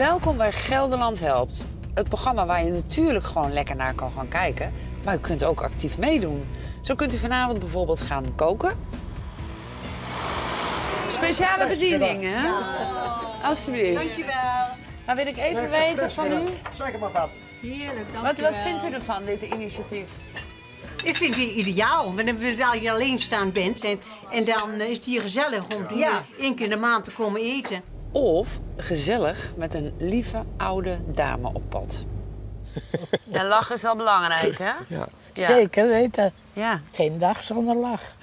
Welkom bij Gelderland Helpt. Het programma waar je natuurlijk gewoon lekker naar kan gaan kijken. Maar u kunt ook actief meedoen. Zo kunt u vanavond bijvoorbeeld gaan koken. Speciale bedieningen, hè? Alsjeblieft. Dankjewel. Nou wil ik even weten van u. Zeg maar wat. Heerlijk, Wat, dankjewel. wat vindt u ervan, dit initiatief? Ik vind die ideaal. Wanneer je alleen staan bent en, en dan is het hier gezellig om hier één keer in de maand te komen eten. Of gezellig met een lieve oude dame op pad. Ja, lachen is wel belangrijk, hè? Ja. Ja. Zeker weten. Ja. Geen dag zonder lach.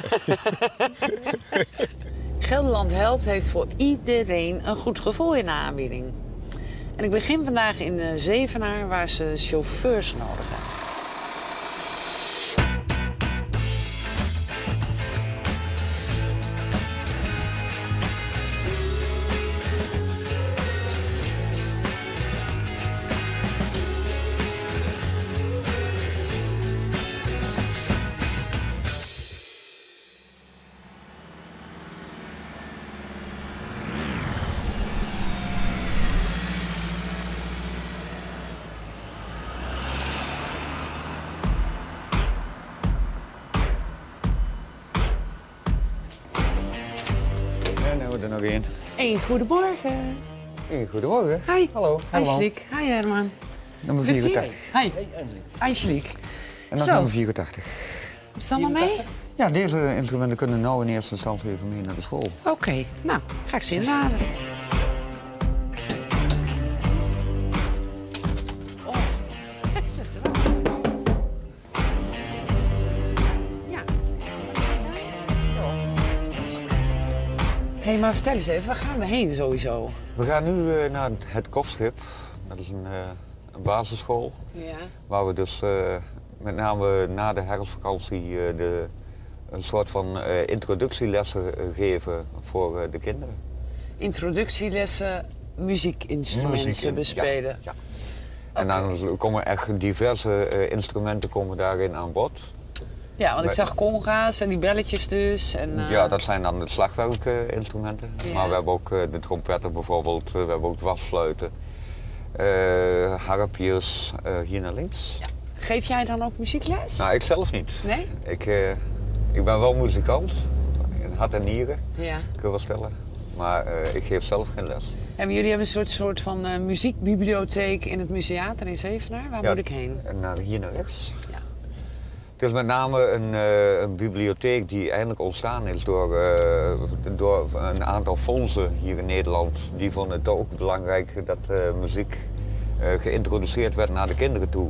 Gelderland Helpt heeft voor iedereen een goed gevoel in de aanbieding. En ik begin vandaag in de Zevenaar, waar ze chauffeurs nodig hebben. Nog één. Een goedemorgen. Hey, goedemorgen. Hi. Hallo. Angelique. Hi Herman. Nummer Goed te zien 84. je. Hi. Angelique. En dan Zo. nummer 84. Is het allemaal mee? Ja, deze instrumenten kunnen nou in eerste instantie even mee naar de school. Oké, nou, ga ik ze inladen. Maar vertel eens even, waar gaan we heen sowieso? We gaan nu eh, naar het Kofschip. Dat is een, eh, een basisschool. Ja. Waar we dus eh, met name na de herfstvakantie de, een soort van introductielessen geven voor de kinderen. Introductielessen, muziekinstrumenten Muziek in- bespelen. Ja, ja. En dan komen echt diverse instrumenten komen daarin aan bod. Ja, want ik zag conga's en die belletjes dus. En, eh, Ja, dat zijn dan de slagwerkinstrumenten. Ja. Maar we hebben ook eh, de trompetten bijvoorbeeld, eh, we hebben ook dwarsfluiten. eh harpjes, eh, hier naar links. Geef jij dan ook muziekles? Nou, ik zelf niet. Nee? Ik, eh, ik ben wel muzikant, in hart en nieren, Ja. kun je wel stellen. Maar eh, ik geef zelf geen les. En jullie hebben een soort, soort van eh, muziekbibliotheek in het museater in Zevenaar. Waar Ja, moet ik heen? En naar, hier naar rechts. Het is met name een, eh, een bibliotheek die eigenlijk ontstaan is door, eh, door een aantal fondsen hier in Nederland. Die vonden het ook belangrijk dat eh, muziek geïntroduceerd werd naar de kinderen toe.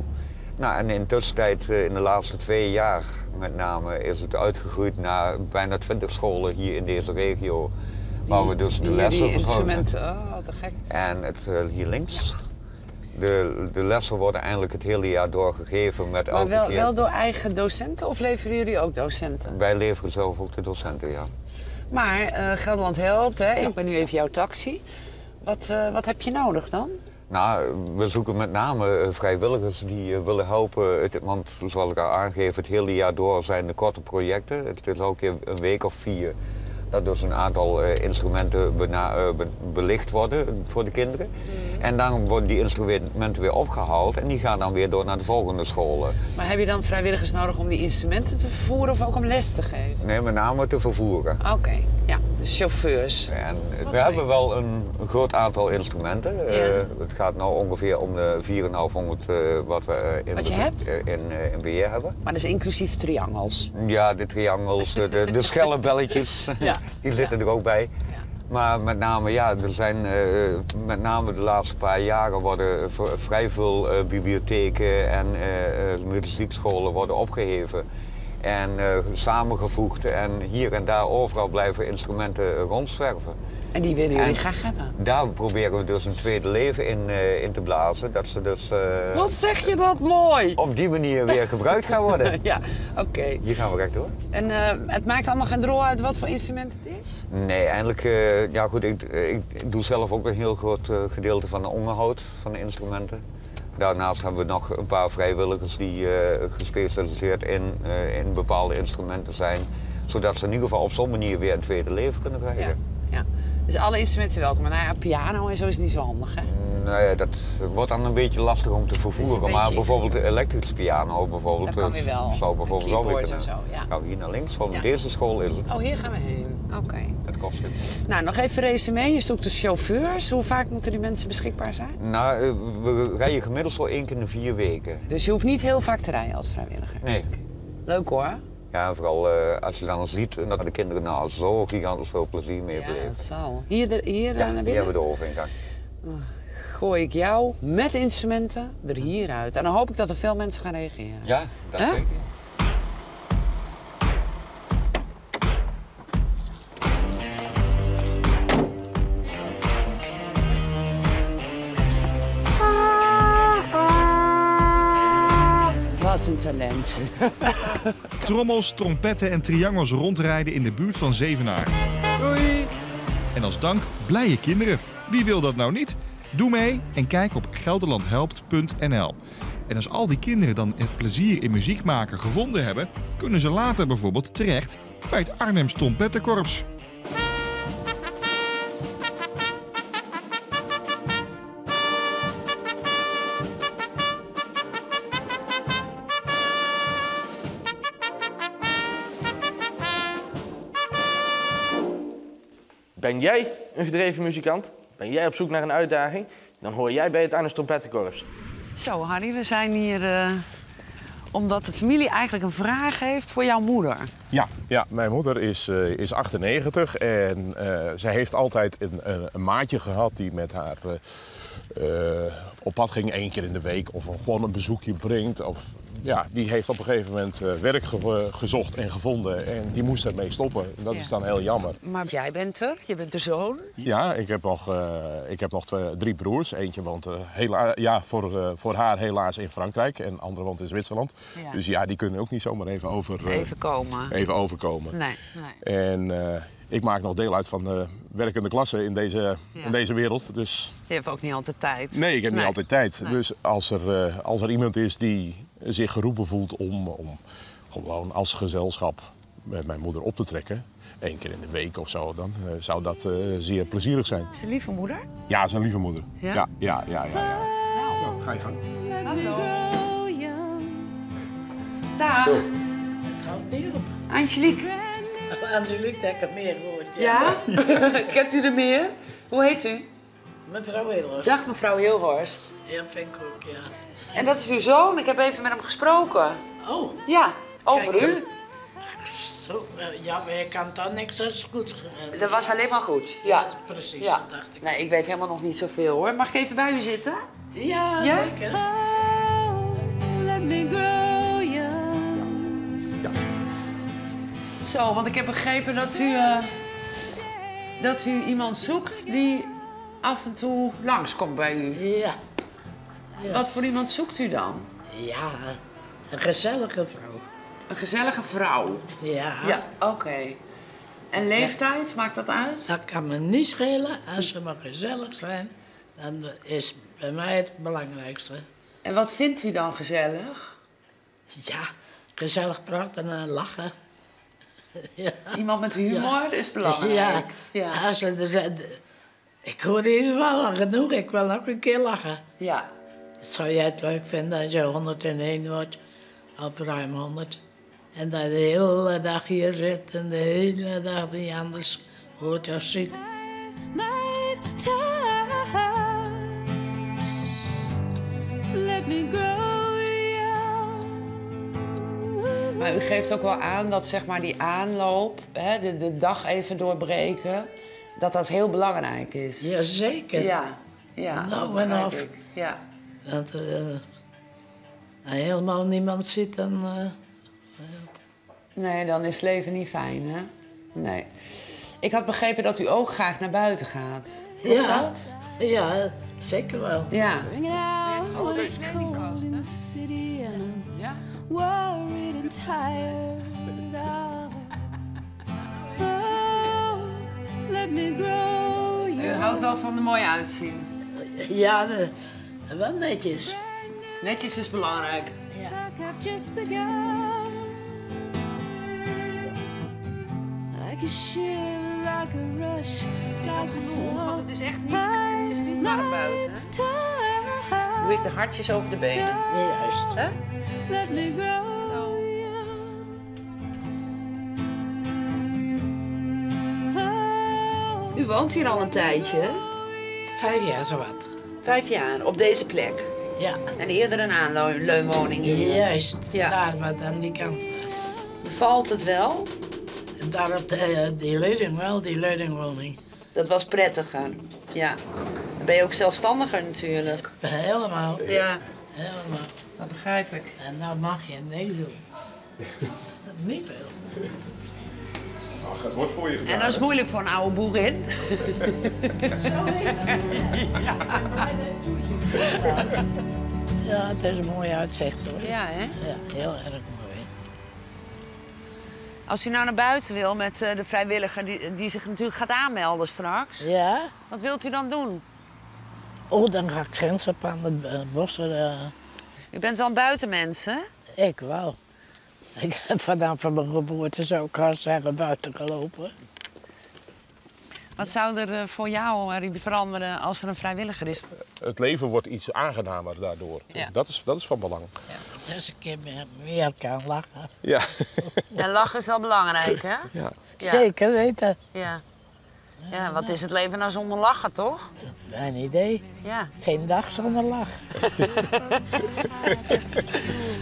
Nou, en in de tussentijd, in de laatste twee jaar met name, is het uitgegroeid naar bijna twintig scholen hier in deze regio. waar we dus de Die- lessen Die instrumenten, oh, te gek. En het hier links. De, de lessen worden eigenlijk het hele jaar doorgegeven met Maar wel, keer. wel door eigen docenten of leveren jullie ook docenten? Wij leveren zelf ook de docenten, ja. Maar eh, Gelderland helpt, hè? ik ben nu even jouw taxi. Wat, eh, wat heb je nodig dan? Nou, we zoeken met name eh, vrijwilligers die willen helpen. Het, want zoals ik al aangeef, het hele jaar door zijn de korte projecten. Het is elke keer een week of vier dat dus een aantal eh, instrumenten bena- eh, be- belicht worden voor de kinderen. En dan worden die instrumenten weer opgehaald en die gaan dan weer door naar de volgende scholen. Maar heb je dan vrijwilligers nodig om die instrumenten te vervoeren of ook om les te geven? Nee, met name te vervoeren. Oké, ja, dus chauffeurs. En Wat we hebben wel een, een groot aantal instrumenten. Eh, het gaat nou ongeveer om de 4,500 eh, wat we in, Wat eh, in, in beheer hebben. Maar dat is inclusief triangels. Ja, de triangels, de, de, de Ja. die zitten er ook bij. Ja. Maar met name, ja, er zijn met name de laatste paar jaren worden vrij veel bibliotheken en eh, muziekscholen worden opgeheven. En eh, samengevoegd en hier en daar overal blijven instrumenten rondzwerven. En die willen jullie En- graag hebben. Daar proberen we dus een tweede leven in, eh, in te blazen. Dat ze dus eh, Wat zeg je dat mooi? op die manier weer gebruikt gaan worden. Ja, oké. Hier gaan we rechtdoor. En eh, het maakt allemaal geen drol uit wat voor instrument het is? Nee, eigenlijk, ja goed, ik, ik doe zelf ook een heel groot gedeelte van de onderhoud van de instrumenten. Daarnaast hebben we nog een paar vrijwilligers die eh, gespecialiseerd in, eh, in bepaalde instrumenten zijn. Zodat ze in ieder geval op zo'n manier weer een tweede leven kunnen krijgen. Ja. ja. Dus alle instrumenten welkom. Maar nou ja, piano en zo is niet zo handig, hè? Nou ja, dat wordt dan een beetje lastig om te vervoeren. Maar bijvoorbeeld de elektrische piano bijvoorbeeld, Dat kan eh, weer wel. zou bijvoorbeeld wel weer Keyboard kunnen. en zo, ja. Nou, hier naar links, van Ja. deze school is het. Oh, hier gaan we heen. Oké. Dat kost het. Nou, nog even resume. Je zoekt de chauffeurs. Hoe vaak moeten die mensen beschikbaar zijn? Nou, eh, we rijden gemiddeld zo één keer in de vier weken. Dus je hoeft niet heel vaak te rijden als vrijwilliger. Nee. Leuk hoor. Ja, vooral eh, als je dan ziet dat de kinderen nou zo gigantisch veel plezier mee Ja, dat zal. Hier, hier eh, Ja, naar binnen hebben we de overgang. gooi ik jou met instrumenten er hier uit. En dan hoop ik dat er veel mensen gaan reageren. Ja, dat Hè? zeker. Een talent. Trommels, trompetten en triangels rondrijden in de buurt van Zevenaar. Doei. En als dank blije kinderen. Wie wil dat nou niet? Doe mee en kijk op gelderlandhelpt.nl. En als al die kinderen dan het plezier in muziek maken gevonden hebben, kunnen ze later bijvoorbeeld terecht bij het Arnhems Trompettenkorps. Ben jij een gedreven muzikant? Ben jij op zoek naar een uitdaging? Dan hoor jij bij het Arnhem Trompettenkorps. Zo, Harry, we zijn hier eh, omdat de familie eigenlijk een vraag heeft voor jouw moeder. Ja, ja mijn moeder is, eh, is 98 en eh, zij heeft altijd een, een, een maatje gehad die met haar op pad ging één keer in de week of gewoon een bezoekje brengt. Of, ja, die heeft op een gegeven moment eh, werk ge- gezocht en gevonden en die moest ermee stoppen. En dat Ja. is dan heel jammer. Maar jij bent er, je bent de zoon. Ja, ik heb nog, eh, ik heb nog twee, drie broers. Eentje woont eh, hela- ja, voor, voor haar helaas in Frankrijk en de andere woont in Zwitserland. Ja. Dus ja, die kunnen ook niet zomaar even, over, Even komen. even overkomen. Nee, nee. En ik maak nog deel uit van de werkende klasse in deze, Ja. in deze wereld. Dus Je hebt ook niet altijd tijd. nee, ik heb niet altijd tijd. Nee. Dus als er, als er iemand is die zich geroepen voelt om, om gewoon als gezelschap met mijn moeder op te trekken, één keer in de week of zo, dan eh, zou dat eh, zeer plezierig zijn. Is een lieve moeder? Ja, ze is een lieve moeder. Ja? Ja, ja, ja, ja. ja. Nou, ga je gang. Dag. Het houdt niet op. Angelique. Angelique, dat ik het meer hoor. Ja? Kent u er meer? Hoe heet u? Mevrouw Willers. Dag mevrouw Hilhorst. Ja, vind ik ook, ja. En dat is uw zoon. Ik heb even met hem gesproken. Oh, Ja, over Kijk. u. zo, eh, ja, maar ik kan toch niks als goed. eh, Dat was alleen maar goed. Ja, precies, Ja. dat dacht ik. Nee, ik weet helemaal nog niet zoveel hoor. Mag ik even bij u zitten? Ja, Ja? zeker. Let me grow young. Zo, want ik heb begrepen dat u, eh, dat u iemand zoekt die af en toe langskomt bij u. Ja, Wat voor iemand zoekt u dan? ja, een gezellige vrouw. Een gezellige vrouw. Ja, Ja, oké. En leeftijd, maakt dat uit? dat kan me niet schelen. Als ze maar gezellig zijn, dan is bij mij het belangrijkste. En wat vindt u dan gezellig? Ja, gezellig praten en lachen. ja. Iemand met humor is belangrijk. Ja, ja. Als ze ik hoor hier wel genoeg, ik wil nog een keer lachen. ja. Zou jij het leuk vinden als je 101 wordt, of ruim 100, en dat je de hele dag hier zit en de hele dag niet anders hoort of ziet? Might touch. Let me grow young. Maar u geeft ook wel aan dat zeg maar, die aanloop, hè, de, de dag even doorbreken, dat dat heel belangrijk is. Jazeker. Ja, ja. Nou, en of. ik. Ja. Want eh, als helemaal niemand ziet, dan... eh, Nee, dan is het leven niet fijn, hè? Nee. Ik had begrepen dat u ook graag naar buiten gaat. Klopt ja, dat? ja, zeker wel. Ja. Bring it out gewoon when een it's kledingkast, cold in hè? the city and I'm Ja? worried and tired. Oh, let me grow U houdt wel van er mooi uitzien. Ja, de, wel netjes. Netjes is belangrijk. Like I've just begun. I can share a like a rush, like a Want het is echt niet, het is niet warm buiten. Doe ik de hartjes over de benen. Juist. Hè? Let me grow young. Oh, U woont hier al een tijdje, hè? Vijf jaar zo wat. Vijf jaar, op deze plek. Ja. En eerder een aanleunwoning hier. Juist. Ja. Daar wat aan die kant. Bevalt het wel? Daar op de, die leiding wel, die leidingwoning. Dat was prettiger. Ja. Dan ben je ook zelfstandiger natuurlijk. Helemaal. Ja, Helemaal. dat begrijp ik. En nou mag je nee doen. Niet veel. Ach, het wordt voor je gedaan. En dat is moeilijk voor een oude boerin. Ja, het is een mooi uitzicht hoor. Ja, hè? Ja, heel erg mooi. Als u nou naar buiten wil met eh, de vrijwilliger die, die zich natuurlijk gaat aanmelden straks. Ja? Wat wilt u dan doen? Oh, dan ga ik grens op aan het eh, bossen. eh, U bent wel een buitenmens, hè? ik wel. Ik heb vanaf van mijn geboorte, zou ik haast zeggen, buiten gelopen. Wat zou er eh, voor jou veranderen als er een vrijwilliger is? Het leven wordt iets aangenamer daardoor. Ja. Dat, is, dat is van belang. Dus ik keer meer, meer kan lachen. Ja. En lachen is wel belangrijk, hè? ja. Ja. Zeker weten. Ja. Ja, wat is het leven nou zonder lachen, toch? Mijn idee. Ja. Geen dag zonder lach.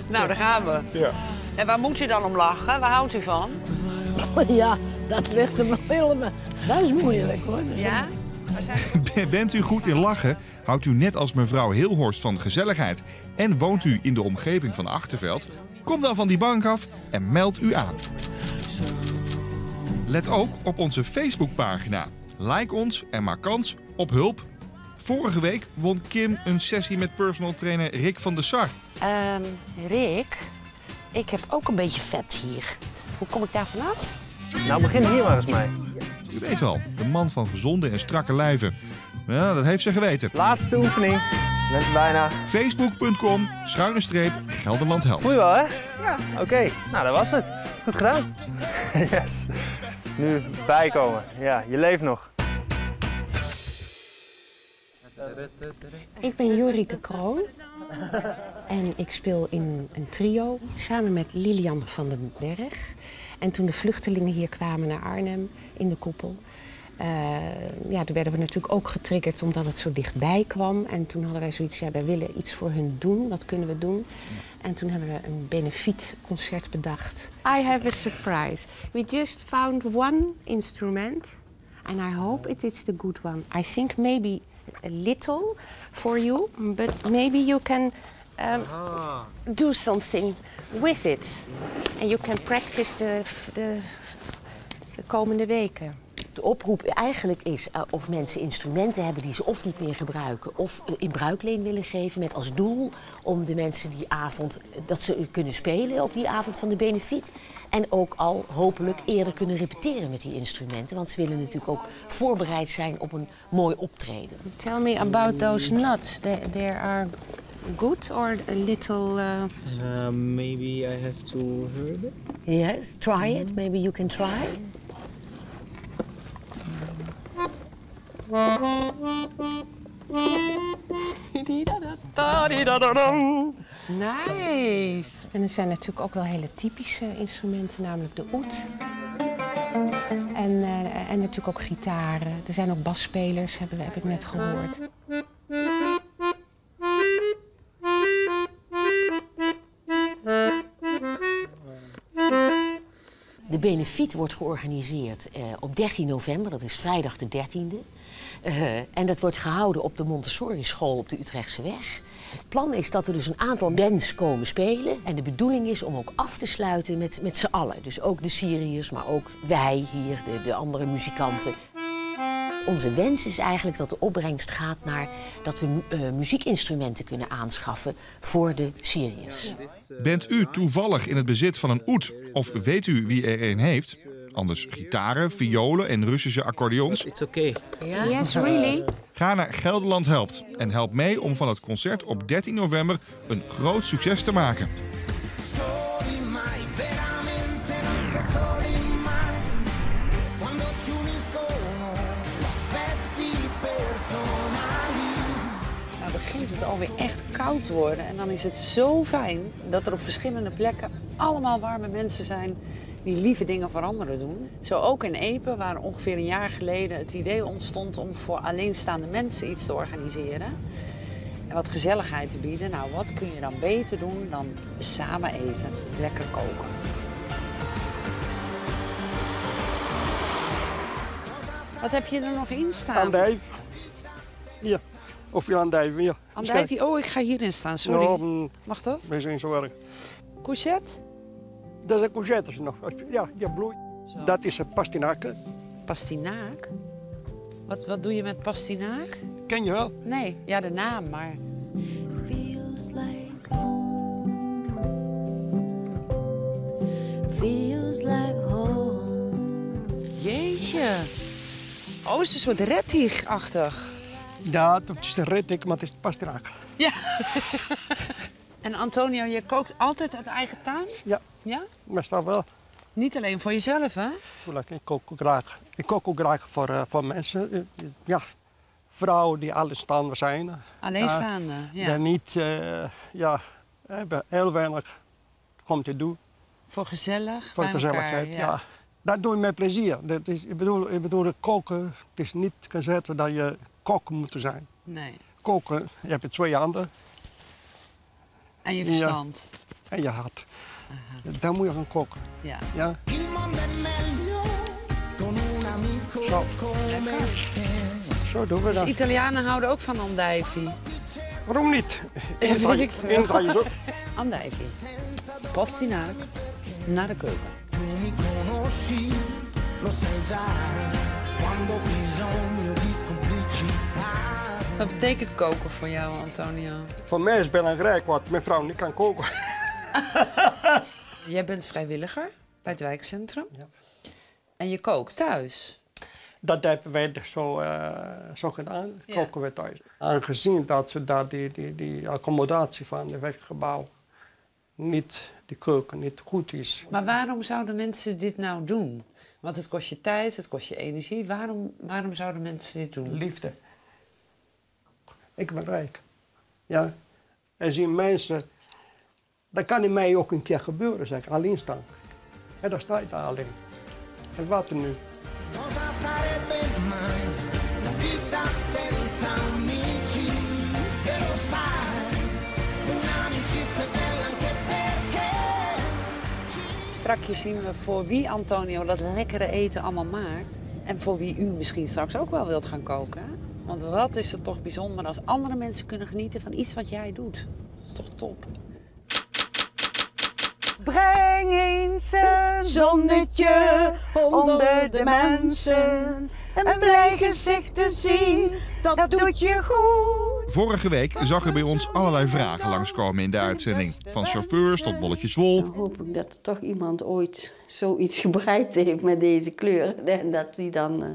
Nou, daar gaan we. Ja. En waar moet u dan om lachen? Waar houdt u van? ja, dat ligt er nog helemaal. Dat is moeilijk hoor. Dus Ja? Bent u goed in lachen? Houdt u net als mevrouw Hilhorst van gezelligheid en woont u in de omgeving van Achterveld? Kom dan van die bank af en meld u aan. Let ook op onze Facebookpagina. Like ons en maak kans op hulp. Vorige week won Kim een sessie met personal trainer Rick van der Sar. Ehm, Rick, ik heb ook een beetje vet hier. Hoe kom ik daar vanaf? Nou, begin hier maar eens mee. U weet wel, de man van gezonde en strakke lijven. Ja, dat heeft ze geweten. Laatste oefening. Je bent bijna. Facebook.com, schuine streep, Gelderland helpt. Voel je wel, hè? Ja. Oké, nou dat was het. Goed gedaan. yes. Nu bijkomen. Ja, je leeft nog. Ik ben Jorike Kroon. En ik speel in een trio samen met Lilian van den Berg. En toen de vluchtelingen hier kwamen naar Arnhem in de koepel... eh, ja, toen werden we natuurlijk ook getriggerd omdat het zo dichtbij kwam. En toen hadden wij zoiets, ja, wij willen iets voor hun doen. Wat kunnen we doen? En toen hebben we een benefietconcert bedacht. I have a surprise. We just found one instrument. And I hope it is the good one. I think maybe a little for you, but maybe you can um, do something with it. And you can practice the, the, de komende weken. De oproep eigenlijk is eh, of mensen instrumenten hebben die ze of niet meer gebruiken of eh, in bruikleen willen geven met als doel om de mensen die avond eh, dat ze kunnen spelen op die avond van de benefiet en ook al hopelijk eerder kunnen repeteren met die instrumenten, want ze willen natuurlijk ook voorbereid zijn op een mooi optreden. Tell me about those nuts. They, they are good or a little... Uh... Uh, maybe I have to hear it. Yes, try it. Maybe you can try. Nice. En er zijn natuurlijk ook wel hele typische instrumenten, namelijk de oud. En, eh, en natuurlijk ook gitaren. Er zijn ook basspelers, hebben we, heb ik net gehoord. De benefiet wordt georganiseerd eh, op 13 november, dat is vrijdag de 13e. Eh, en dat wordt gehouden op de Montessori school op de Utrechtse weg. Het plan is dat er dus een aantal bands komen spelen. En de bedoeling is om ook af te sluiten met, met z'n allen. Dus ook de Syriërs, maar ook wij hier, de, de andere muzikanten. Onze wens is eigenlijk dat de opbrengst gaat naar dat we eh, muziekinstrumenten kunnen aanschaffen voor de Syriërs. Bent u toevallig in het bezit van een oud of weet u wie er een heeft? Anders gitaren, violen en Russische accordeons. It's okay. Yes, really. Ga naar Gelderland Helpt en help mee om van het concert op 13 november een groot succes te maken. Nou, het alweer echt koud worden. En dan is het zo fijn dat er op verschillende plekken allemaal warme mensen zijn die lieve dingen voor anderen doen. Zo ook in Epe, waar ongeveer een jaar geleden het idee ontstond om voor alleenstaande mensen iets te organiseren. En wat gezelligheid te bieden. Nou, wat kun je dan beter doen dan samen eten, lekker koken. Wat heb je er nog in staan? Andijvie. Hier. Of je andijvie, hier. Andijvie, oh, ik ga hierin staan, sorry. Ja, mm, Mag dat? we zijn zo erg. Courgette? Dat is een courgette nog. Ja, die bloeit. Dat is een pastinaken. Pastinaak? Wat, wat doe je met pastinaak? Ken je wel? Nee, ja, de naam, maar... Feels like home. Feels like home. Jeetje. Oh, het is een soort rettig-achtig. Ja, dat is de redik, maar het is pastinaken. Ja. en Antonio, je kookt altijd uit eigen tuin? Ja. Ja? Meestal wel. Niet alleen voor jezelf, hè? Ik kook ook graag. Ik kook ook graag voor, eh, voor mensen. eh, Ja, vrouwen die alleenstaande zijn. Alleenstaande, ja. Die niet, eh, ja, hebben heel weinig om te doen. Voor gezellig, Voor gezelligheid, elkaar, ja. Dat doe je met plezier. Dat is, ik, bedoel, ik bedoel, koken, het is niet gezegd dat je kok moet zijn. Nee. Koken, je hebt twee handen. En je verstand. En je hart. Dan moet je gaan koken. Ja. Ja. Zo. Zo doen we Dus dat. Italianen houden ook van andijvie. Waarom niet? In ik het- veel. in het Rijn ook. Andijvie. Pastinaak. Naar de keuken. Wat betekent koken voor jou, Antonio? Voor mij is het belangrijk, want mijn vrouw niet kan koken. Jij bent vrijwilliger bij het wijkcentrum. En je kookt thuis. Dat hebben wij dus zo, eh, zo gedaan, Ja. koken we thuis. Aangezien dat ze daar die, die, die accommodatie van het werkgebouw niet, die keuken niet goed is. Maar waarom zouden mensen dit nou doen? Want het kost je tijd, het kost je energie. Waarom, waarom zouden mensen dit doen? Liefde. Ik ben rijk. Ja. En zien mensen, dat kan in mij ook een keer gebeuren, zeg ik, alleen staan. En dan sta je daar alleen. En wat nu? Strakjes zien we voor wie Antonio dat lekkere eten allemaal maakt. En voor wie u misschien straks ook wel wilt gaan koken. Want wat is het toch bijzonder als andere mensen kunnen genieten van iets wat jij doet. Dat is toch top? Breng eens een zonnetje onder de mensen. Een blij gezicht te zien, dat doet je goed. Vorige week zag er bij ons allerlei vragen langskomen in de uitzending. Van chauffeurs tot bolletjes wol. Dan hoop ik dat er toch iemand ooit zoiets gebruikt heeft met deze kleur. En dat hij dan eh,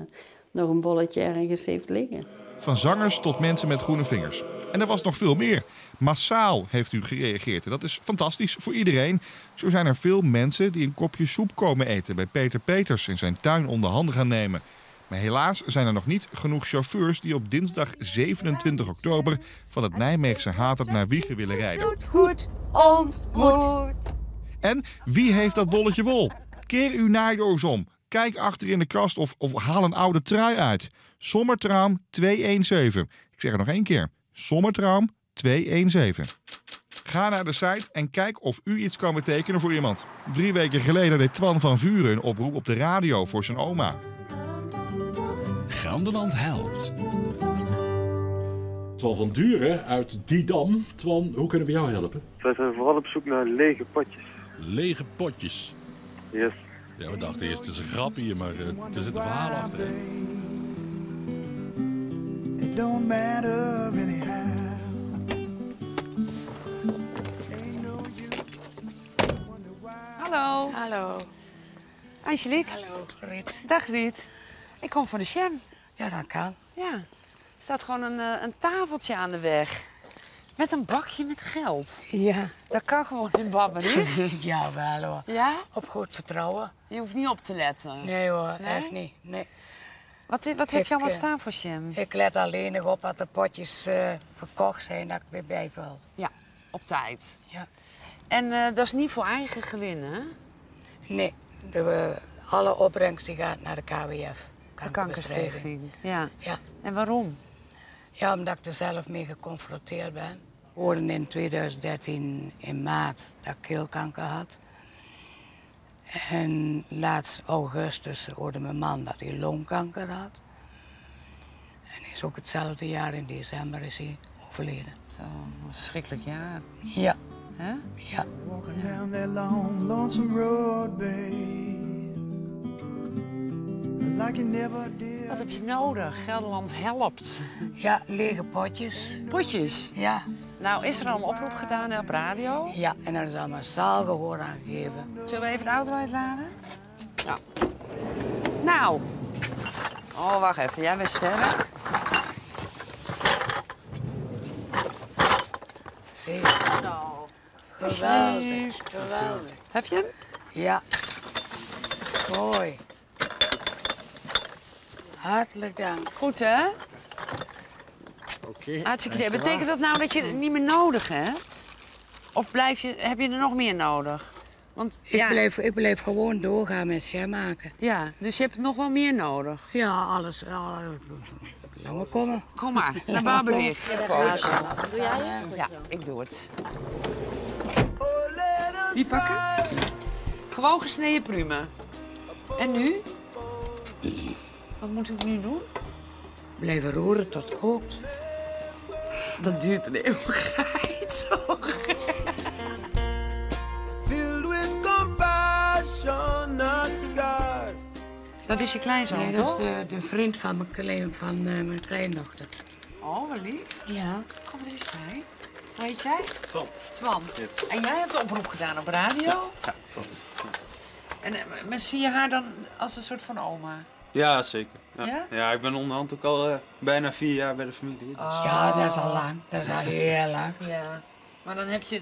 nog een bolletje ergens heeft liggen. Van zangers tot mensen met groene vingers. En er was nog veel meer. Massaal heeft u gereageerd. En dat is fantastisch voor iedereen. Zo zijn er veel mensen die een kopje soep komen eten bij Peter Peters in zijn tuin onder handen gaan nemen. Maar helaas zijn er nog niet genoeg chauffeurs die op dinsdag 27 oktober van het Nijmeegse Hatert naar Wiegen willen rijden. Goed ontmoet. En wie heeft dat bolletje wol? Keer uw naaidoos om. Kijk achter in de kast of, of haal een oude trui uit. Sommertraum 217. Ik zeg het nog één keer. Sommertraum 217. Ga naar de site en kijk of u iets kan betekenen voor iemand. Drie weken geleden deed Twan van Vuren een oproep op de radio voor zijn oma. Gelderland helpt. Twan van Duren uit Didam. Twan, hoe kunnen we jou helpen? Wij zijn vooral op zoek naar lege potjes. Lege potjes. Yes. Ja, we dachten eerst het is een grap hier, maar er zit een verhaal achter. it don't matter anyhow. Hallo. Hallo. Angelique. Hallo, Rit. Dag Riet. Ik kom voor de jam. Ja, dat kan. Ja. Er staat gewoon een, eh, een tafeltje aan de weg. Met een bakje met geld. Ja. Dat kan gewoon in Babbe, niet? ja, wel hoor. Ja? Op goed vertrouwen. Je hoeft niet op te letten. Nee hoor, Nee? echt niet. Nee. Wat, wat heb je allemaal eh, staan voor jam? Ik let alleen nog op dat de potjes eh, verkocht zijn, dat ik weer bijval. Ja, op tijd. Ja. En eh, dat is niet voor eigen gewin, hè? Nee, de, eh, alle opbrengst die gaat naar de KWF. De kankerstichting. Ja. Ja. En waarom? Ja, omdat ik er zelf mee geconfronteerd ben. Ik hoorde in 2013 in maart dat ik keelkanker had. En laatst augustus hoorde mijn man dat hij longkanker had. En is ook hetzelfde jaar in december is hij overleden. Zo, een verschrikkelijk jaar. Ja. Ja. Walking down that long, lonesome road, babe. Like you never did. Wat heb je nodig? Gelderland helpt. Ja, lege potjes. Potjes? Ja. Nou, is er al een oproep gedaan op radio? Ja, en er is al massaal gehoor aangegeven. Zullen we even de auto uitladen? Nou. Nou. Oh, wacht even. Jij bent sterk. Zie je? Nou, geweldig, geweldig. Heb je hem? Ja. Mooi. Hartelijk dank. Goed, hè? Oké. Hartstikke idee. Betekent dat nou dat je het niet meer nodig hebt? Of blijf je, heb je er nog meer nodig? Want, Ik, ja, blijf, ik blijf gewoon doorgaan met jam maken. ja, dus je hebt nog wel meer nodig. Ja, alles. alles. Laat maar komen. Kom maar, naar Barberich. Ja, Doe jij het? Ja, ik doe het. Die pakken? Gewoon gesneden pruimen. En nu? Wat moet ik nu doen? Blijven roeren tot het kookt. Dat duurt een eeuwigheid. Zo. Filled with compassion, not scarred. Dat is je kleinzoon, Nee, dat toch? is de, de vriend van mijn, klein, van, eh, mijn kleindochter. Oh, wat lief. Ja. Kom er eens bij. Hoe heet jij? Twan. Twan. En jij hebt de oproep gedaan op radio? Ja, klopt. En eh, maar zie je haar dan als een soort van oma? Ja, zeker. Ja, Ja? ja? ik ben onderhand ook al eh, bijna vier jaar bij de familie. Dus. Ja, dat is al lang. Dat is al heel lang. Ja. Maar dan heb je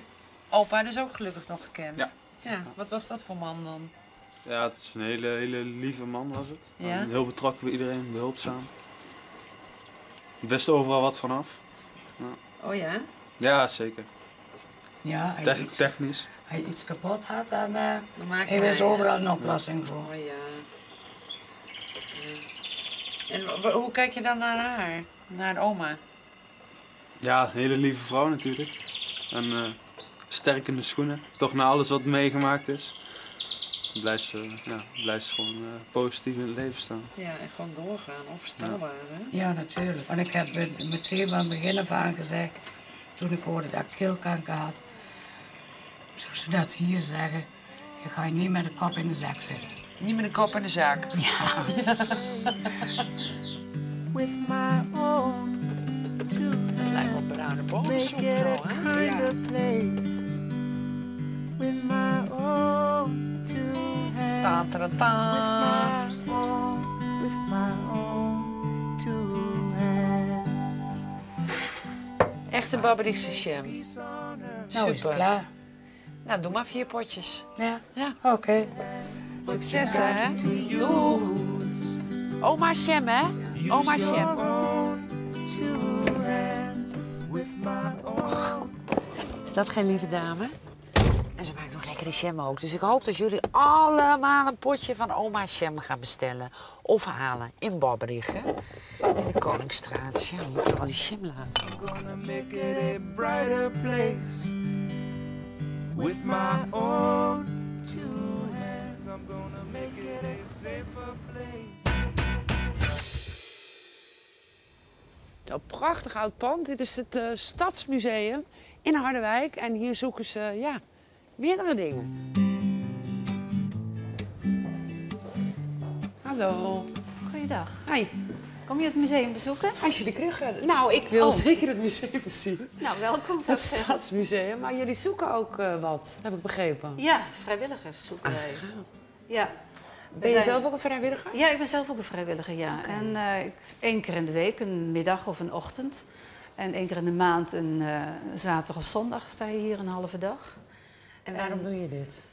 opa dus ook gelukkig nog gekend. Ja. Ja, wat was dat voor man dan? Ja, het is een hele, hele lieve man was het. Ja? Heel betrokken bij iedereen, behulpzaam. Wist overal wat vanaf. Ja, Oh ja? Ja zeker. Ja, hij Tech- iets, technisch. hij iets kapot had, dan eh Dan maakt hij wist overal een oplossing voor. Oh ja. Ja. En hoe kijk je dan naar haar? Naar oma? Ja, een hele lieve vrouw natuurlijk. En eh, sterk in de schoenen. Toch na alles wat meegemaakt is. Blijft ze, ja, blijft ze gewoon eh, positief in het leven staan. Ja, en gewoon doorgaan. Onvoorstelbaar, hè? Ja, natuurlijk. Want ik heb met- meteen van het begin af aan gezegd, toen ik hoorde dat ik keelkanker had, zoals ze dat hier zeggen, je gaat niet met de kop in de zak zitten. Niet met de kop in de zak. Ja. With my own two Het lijkt wel bruine bovensoep, Make it a bro, hè? With my own two hands. Ta ta ta. Echte Barbariese jam. Nou is het klaar. Nou, doe maar vier potjes. Ja? Ja. Oké. Succes, hè? Doeg. Oma Shem, hè? Oma Shem. Is dat geen lieve dame? En ze maakt nog lekkere jam ook. Dus ik hoop dat jullie allemaal een potje van oma Shem gaan bestellen. Of halen in Barberich, hè? In de Koningsstraat. Ja, we moeten al die jam laten. Gonna make it a brighter place. With my own two hands, I'm gonna make it a safer place. Een prachtig oud pand. Dit is het eh, Stadsmuseum in Harderwijk. En hier zoeken ze ja, meerdere dingen. Hallo. Goeiedag. Hi. Kom je het museum bezoeken? Als je de krug Nou, ik wil Oh. zeker het museum zien. Nou, welkom. Het zeggen. Stadsmuseum. Maar jullie zoeken ook eh, wat, heb ik begrepen. Ja, vrijwilligers zoeken wij. Ja. We Ben je zijn- zelf ook een vrijwilliger? Ja, ik ben zelf ook een vrijwilliger, ja. En ik- één keer in de week, een middag of een ochtend. En één keer in de maand, een eh, zaterdag of zondag, sta je hier een halve dag. En waarom doe je dit?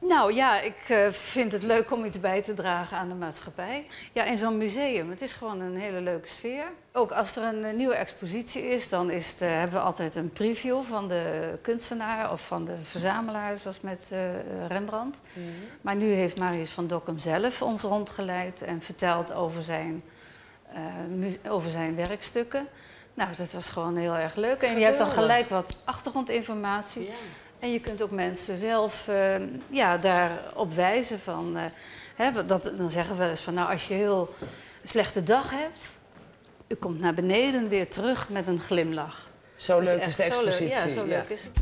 Nou ja, ik eh, vind het leuk om iets bij te dragen aan de maatschappij. Ja, in zo'n museum, het is gewoon een hele leuke sfeer. Ook als er een eh, nieuwe expositie is, dan is het, eh, hebben we altijd een preview van de kunstenaar of van de verzamelaar, zoals met Rembrandt. Maar nu heeft Marius van Dokkum zelf ons rondgeleid en verteld over zijn, over zijn werkstukken. Nou, dat was gewoon heel erg leuk. En je hebt dan gelijk wat achtergrondinformatie. En je kunt ook mensen zelf eh, ja, daarop wijzen van... eh, hè, dat, dan zeggen we wel eens van, nou, als je heel slechte dag hebt... u komt naar beneden weer terug met een glimlach. Zo Dat leuk is de zo leuk. expositie, Ja, zo ja. leuk is het.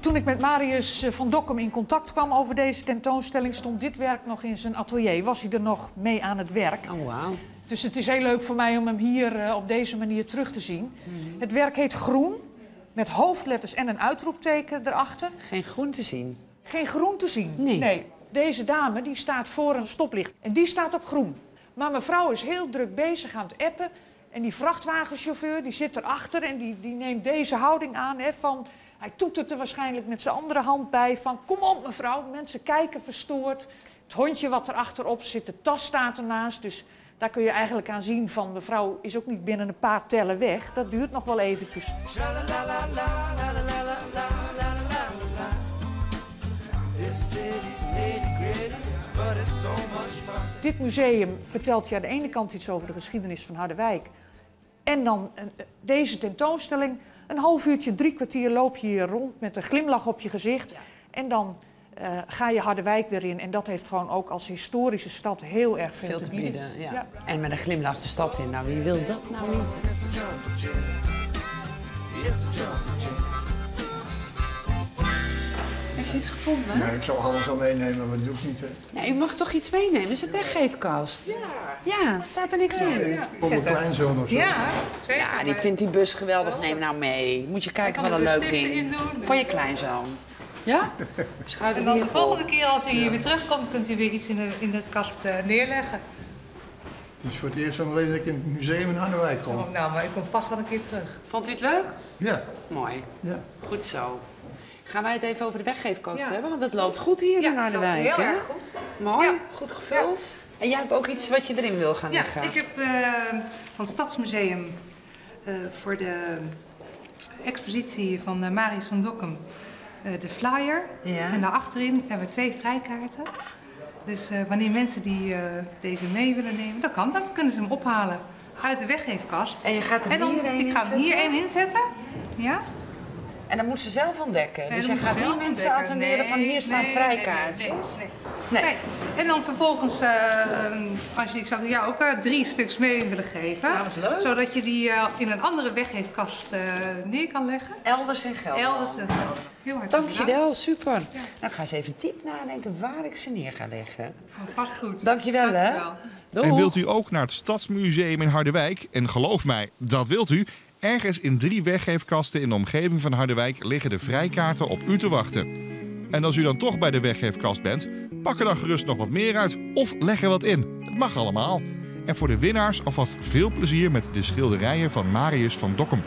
Toen ik met Marius eh, van Dokkum in contact kwam over deze tentoonstelling, stond dit werk nog in zijn atelier. Was hij er nog mee aan het werk? Oh, wauw. Dus het is heel leuk voor mij om hem hier eh, op deze manier terug te zien. Mhm. Het werk heet Groen, met hoofdletters en een uitroepteken erachter. Geen groen te zien. Geen groen te zien. Nee. Deze dame die staat voor een stoplicht en die staat op groen. Maar mevrouw is heel druk bezig aan het appen. En die vrachtwagenchauffeur die zit erachter en die, die neemt deze houding aan. Hè, van, hij toetert er waarschijnlijk met zijn andere hand bij van... kom op mevrouw, mensen kijken verstoord. Het hondje wat er achterop zit, de tas staat ernaast. Dus daar kun je eigenlijk aan zien van mevrouw is ook niet binnen een paar tellen weg. Dat duurt nog wel eventjes. Dit museum vertelt je aan de ene kant iets over de geschiedenis van Harderwijk. En dan deze tentoonstelling. Een half uurtje, drie kwartier loop je hier rond met een glimlach op je gezicht. En dan eh, ga je Harderwijk weer in. En dat heeft gewoon ook als historische stad heel erg veel, Veel te bieden, ja. Ja. En met een glimlach de stad in. Nou, wie wil dat nou niet? Je iets gevonden? Nee, ik zal alles wel meenemen, maar dat doe ik niet. Hè. Nee, u mag toch iets meenemen? Is het weggeefkast? Ja. Ja, staat er niks in? Voor mijn kleinzoon of zo. Ja, ja, die vindt die bus geweldig. Neem nou mee. Moet je kijken wat een er leuk ding. in doen. Voor je kleinzoon. Ja? Schuif En dan de vol. volgende keer als u hier weer terugkomt, kunt u weer iets in de, in de kast eh, neerleggen. Het is voor het eerst van dat ik in het museum in Harderwijk kom. Oh, nou, maar ik kom vast wel een keer terug. Vond u het leuk? Ja. Mooi. Ja. Goed zo. Gaan wij het even over de weggeefkast Ja. hebben? Want het loopt goed hier in Harderwijk, loopt heel hè? erg goed. Mooi, Ja. goed gevuld. En jij hebt ook iets wat je erin wil gaan Ja, leggen. ik heb eh, van het Stadsmuseum eh, voor de expositie van eh, Marius van Dokkum de flyer. Ja. En daarachterin hebben we twee vrijkaarten. Dus wanneer mensen die, deze mee willen nemen, dan kan dat. Dan kunnen ze hem ophalen uit de weggeefkast. En je gaat hem en dan, hierheen Ik ga hem hierin inzetten. Ja. En dan moeten ze zelf ontdekken. Nee, dus dat je moeten gaat niet mensen attenderen van hier staan nee, vrijkaartjes. nee, nee, nee. Nee. En dan vervolgens, als je, ik zou jou ook eh, drie stuks mee willen geven. Ja, wat leuk. Zodat je die eh, in een andere weggeefkast eh, neer kan leggen. Elders in Gelderland. Elders in Gelderland. Heel hartelijk Dankjewel, super. Nou, ik ga eens even diep nadenken waar ik ze neer ga leggen. bedankt. Vast goed. Dankjewel, hè. Dankjewel. Doeg. En wilt u ook naar het Stadsmuseum in Harderwijk? En geloof mij, dat wilt u. Ergens in drie weggeefkasten in de omgeving van Harderwijk liggen de vrijkaarten op u te wachten. En als u dan toch bij de weggeefkast bent, pak er dan gerust nog wat meer uit of leg er wat in. Het mag allemaal. En voor de winnaars alvast veel plezier met de schilderijen van Marius van Dokkum.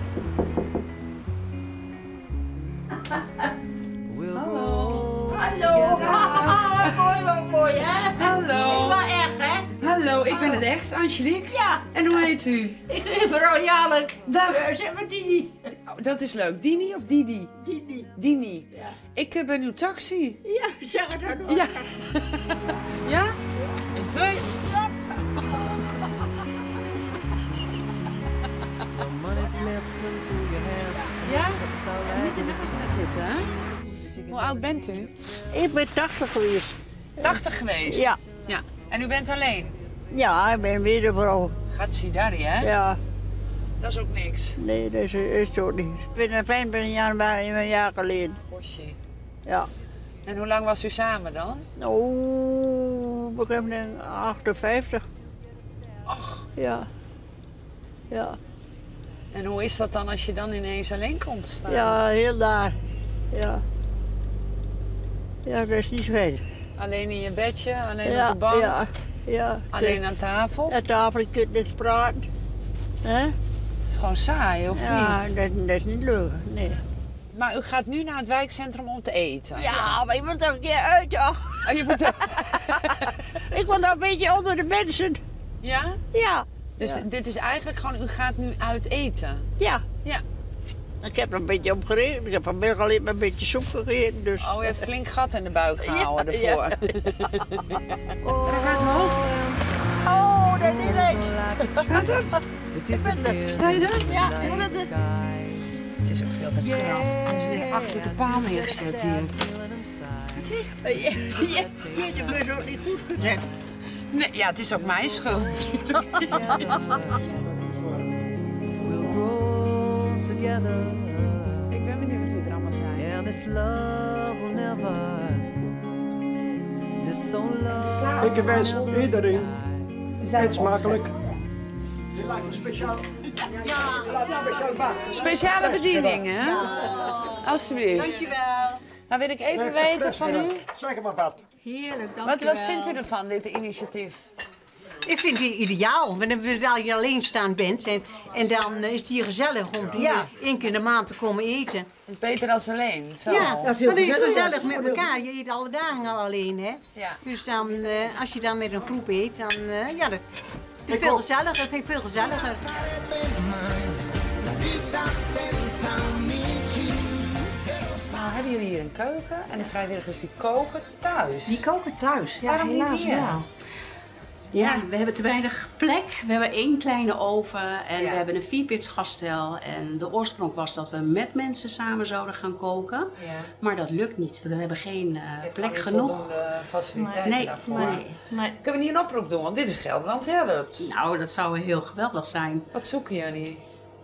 Echt, Angelique. Ja. En hoe heet u? Ik ben Jalek. Dag. Eh, zeg maar Dini. Oh, dat is leuk. Dini of Didi? Dini. Dini. Ik eh, ben uw taxi. Ja, zeg het dan nog. Ja. ja? En twee. Ja? En niet ernaast gaan zitten, hè? Hoe oud bent u? Ik ben 80 geweest. 80 geweest? Ja. ja. En u bent alleen? Ja, ik ben. Gaat Sidari, hè? Ja. Dat is ook niks. Nee, dat is, is toch niet. Ik ben een 25 januari een jaar geleden. Bosje. Ja. En hoe lang was u samen dan? Oh, ik heb een 58. Ach. Ja. Ja. En hoe is dat dan als je dan ineens alleen komt te staan? Ja, heel daar. Ja. Ja, dat is niet fijn. Alleen in je bedje, alleen Ja, op de bank, ja, ja. alleen aan tafel. Aan tafel, je kunt niks praten. Hè? Het is gewoon saai, of Ja, niet? dat, dat is niet leuk, nee. Maar u gaat nu naar het wijkcentrum om te eten. Ja, maar je moet er een keer uit, toch? Oh, je moet Ik wil daar een beetje onder de mensen. Ja? Ja. Dus Ja. dit is eigenlijk gewoon, u gaat nu uit eten? Ja. Ja. Ik heb er een beetje op gereden. Ik heb vanmiddag alleen maar een beetje soep gegeten. Dus. Oh, u heeft flink gat in de buik gehouden Ja, ervoor. Oh, dat is leuk. Gaat het? Ik ben er. Sta je daar? Ja, ik ben er. Het is ook veel te krap. Er is achter de paal neergezet hier. Je, je, je hebt me zo niet goed gezet. Nee, ja, het is ook mijn schuld natuurlijk. Together. Ik ben benieuwd wie er allemaal zijn. And this love will never. This so love. Ik wens iedereen eet smakelijk. Speciale bediening, hè? Alsjeblieft. Dankjewel. Nou wil ik even weten van u. Zeg maar wat. Heerlijk, Wat, dankjewel. wat vindt u ervan, dit initiatief? Ik vind die ideaal, wanneer je alleenstaand bent. En, en dan is het hier gezellig om Ja. één keer in de maand te komen eten. Het is beter als alleen. Zo. Ja, dat dat is, gezellig met elkaar. Je eet alle dagen al alleen, hè? Ja. Dus dan, eh, als je dan met een groep eet, dan eh, ja, dat vind ik veel gezelliger. Dat vind ik veel gezelliger. Nou, hebben jullie hier een keuken en de vrijwilligers die koken thuis? Die koken thuis, ja, Waarom niet hier? wel. Ja, we hebben te weinig plek. We hebben één kleine oven en Ja. we hebben een vierpits gasstel. En de oorsprong was dat we met mensen samen zouden gaan koken. Ja. Maar dat lukt niet. We hebben geen eh, plek genoeg. faciliteiten Nee, daarvoor. nee, Kunnen we niet een oproep doen? Want dit is Gelderland helpt. Nou, dat zou heel geweldig zijn. Wat zoeken jullie?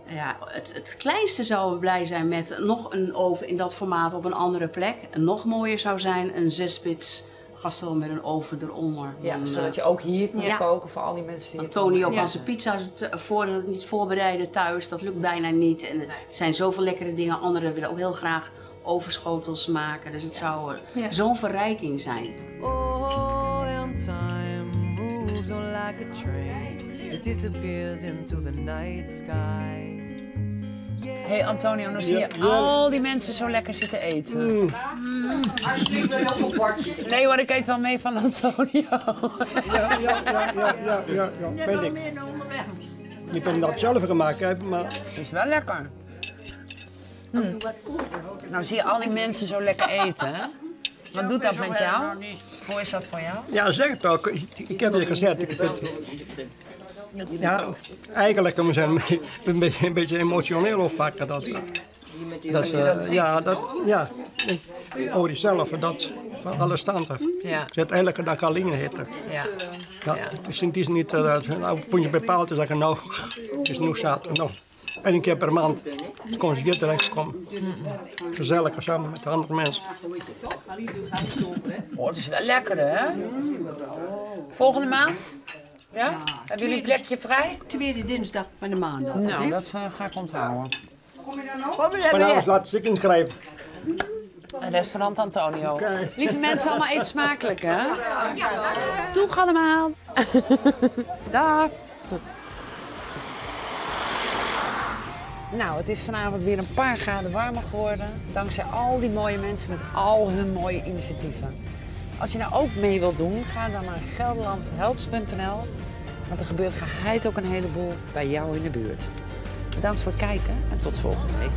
Ja, het, het kleinste zouden we blij zijn met nog een oven in dat formaat op een andere plek. En nog mooier zou zijn een zespits gasstel met een oven eronder. Ja, zodat eh, je ook hier kunt ja. koken voor al die mensen die Tony ook komen. aan zijn pizza's voor, niet voorbereiden thuis. Dat lukt bijna niet. En er zijn zoveel lekkere dingen. Anderen willen ook heel graag overschotels maken. Dus het zou eh, Ja. zo'n verrijking zijn. Oh, and time moves on like a train. It disappears into the night sky. Hé hey Antonio, nou zie je al die mensen zo lekker zitten eten. Mm. Wil een bordje? Nee hoor, ik eet wel mee van Antonio. Ja, ja, ja, ja, ja, ja, ja, weet ik. Ik het zelf gemaakt heb, maar... Het is wel lekker. Hm. Nou zie je al die mensen zo lekker eten, hè? Wat doet dat met jou? Hoe is dat voor jou? Ja, zeg het ook. Ik, ik heb je gezegd. Ik vind, ja, eigenlijk we zijn we een beetje, een beetje emotioneel of vaak. Dat, dat, je dat ziet. ja, dat, ja. Ik hoor zelf dat van alle standen. Ja. Ik zit elke dag alleen eten. Ja. Ja, het, is, het is niet eh, dat nou, een puntje bepaald te zeggen, nou, het is nu zaterdag. Nou, één keer per maand kon ze hier terecht komen. Gezellig samen met de andere mensen. Oh, het is wel lekker, hè? Volgende maand? Ja? Hebben jullie een plekje vrij? Tweede dinsdag van de maand. Nou, dat eh, ga ik onthouden. Vanavond laat ik inschrijven. Restaurant Antonio. Lieve mensen, allemaal eet smakelijk, hè? Doeg allemaal. Dag. Nou, het is vanavond weer een paar graden warmer geworden. Dankzij al die mooie mensen met al hun mooie initiatieven. Als je nou ook mee wilt doen, ga dan naar gelderlandhelps.nl. Want er gebeurt geheid ook een heleboel bij jou in de buurt. Bedankt voor het kijken en tot volgende week.